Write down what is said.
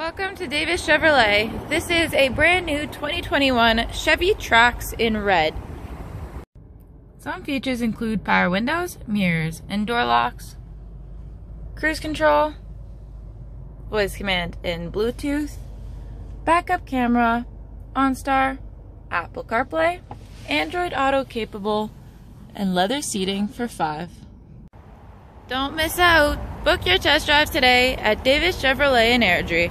Welcome to Davis Chevrolet. This is a brand new 2021 Chevy Trax in red. Some features include power windows, mirrors, and door locks, cruise control, voice command and Bluetooth, backup camera, OnStar, Apple CarPlay, Android Auto capable, and leather seating for five. Don't miss out. Book your test drive today at Davis Chevrolet in Airdrie.